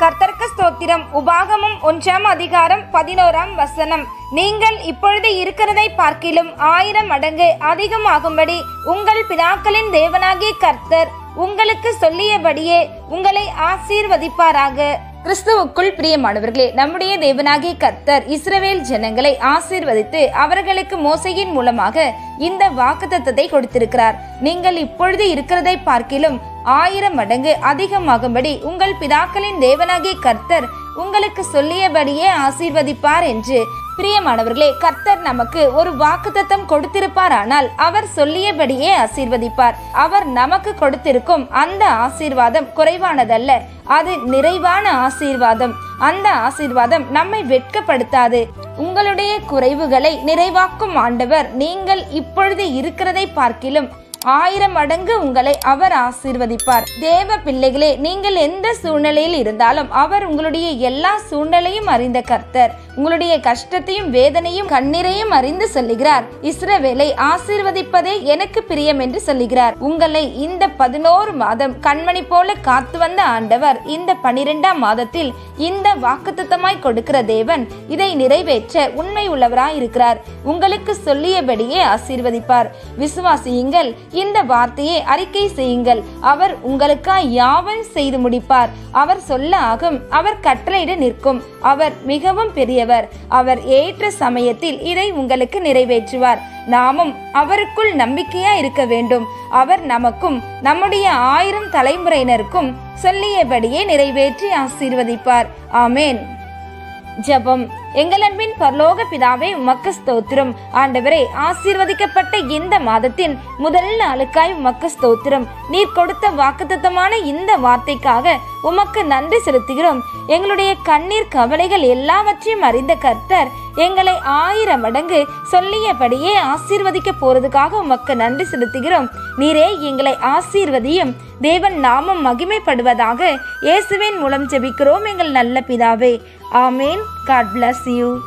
கர்த்தர்க்கு ஸ்தோத்திரம். உபாகமும் ஒன்றாம் அதிகாரம் பதினோராம் வசனம். நீங்கள் இப்பொழுது இருக்கிறதை பார்க்கிலும் ஆயிரம் மடங்கு அதிகமாகும்படி உங்கள் பிதாக்களின் தேவனாகிய கர்த்தர் உங்களுக்கு சொல்லியபடியே உங்களை ஆசீர்வதிப்பாராக. கிறிஸ்துவுக்குள் பிரியமானவர்களே நம்முடைய தேவனாகிய கர்த்தர் இஸ்ரவேல் ஜனங்களை ஆசீர்வதித்து அவர்களுக்கு மோசையின் மூலமாக இந்த வாக்குத்தத்தத்தை கொடுத்திருக்கிறார். நீங்கள் இப்பொழுது இருக்கிறதை பார்க்கிலும் ஆயிரம் மடங்கு அதிகமாகும்படி உங்கள் பிதாக்களின் தேவனாகிய கர்த்தர் உங்களுக்கு சொல்லியபடியே ஆசீர்வதிப்பார் என்று. பிரியமானவர்களே கர்த்தர் நமக்கு ஒரு வாக்குத்தத்தம் கொடுத்திருப்பாரானால் அவர் சொல்லியபடியே ஆசீர்வதிப்பார். அவர் நமக்கு கொடுத்திருக்கும் அந்த ஆசீர்வாதம் குறைவானதல்ல. அது நிறைவான ஆசீர்வாதம். அந்த ஆசீர்வாதம் நம்மை வெட்கப்படுத்தாது. உங்களுடைய குறைவுகளை நிறைவாக்கும் ஆண்டவர் நீங்கள் இப்பொழுது இருக்கிறதை பார்க்கிலும் ஆயிரம் மடங்கு உங்களை அவர் ஆசீர்வதிப்பார். தேவ பிள்ளைகளே நீங்கள் எந்த சூழ்நிலையில் இருந்தாலும் அவர் உங்களுடைய எல்லா சூழ்நிலையும் அறிந்த கர்த்தர். உங்களுடைய கஷ்டத்தையும் வேதனையும் கண்ணீரையும் அறிந்து சொல்லுகிறார். இஸ்ரவேலை ஆசீர்வதிப்பதே எனக்கு பிரியம் என்று சொல்லுகிறார். உங்களை இந்த பதினோரு மாதம் கண்மணி போல காத்து வந்த ஆண்டவர் இந்த பனிரெண்டாம் மாதத்தில் இந்த வாக்குத்தத்தமாய் கொடுக்கிற தேவன் இதை நிறைவேற்ற உண்மை உள்ளவராய் இருக்கிறார் உங்களுக்கு சொல்லியபடியே ஆசீர்வதிப்பார். விசுவாசியுங்கள் இந்த வார்த்தையை அறிக்கை செய்யுங்கள். அவர் உங்களுக்காய் யாவும் செய்து முடிப்பார். அவர் சொல்ல ஆகும் அவர் கட்டளையிட நிற்கும். அவர் மிகவும் பெரியவர். அவர் ஏற்ற சமயத்தில் இதை உங்களுக்கு நிறைவேற்றுவார். நாமும் அவருக்குள் நம்பிக்கையா இருக்க வேண்டும். அவர் நமக்கும் நம்முடைய ஆயிரம் தலைமுறையினருக்கும் சொல்லியபடியே நிறைவேற்றி ஆசீர்வதிப்பார். ஆமேன். ஜெபம். எங்கள் அன்பின் பரலோக பிதாவே உமக்கு ஸ்தோத்திரம். ஆண்டவரே ஆசீர்வதிக்கப்பட்ட இந்த மாதத்தின் முதல் நாளுக்காய் உமக்கு ஸ்தோத்திரம். நீர் கொடுத்த வாக்குத்தத்தமான இந்த வார்த்தைக்காக உமக்கு நன்றி செலுத்துகிறோம். எங்களுடைய கண்ணீர் கவலைகள் எல்லாவற்றையும் அறிந்த கர்த்தர் எங்களை ஆயிரம் மடங்கு சொல்லியபடியே ஆசீர்வதிக்க போறதுக்காக உமக்கு நன்றி செலுத்துகிறோம். நீரே எங்களை ஆசீர்வதியும் தேவன் நாமம் மகிமைப்படுவதாக இயேசுவின் மூலம் ஜெபிக்கிறோம் எங்கள் நல்ல பிதாவே. ஆமேன். God bless you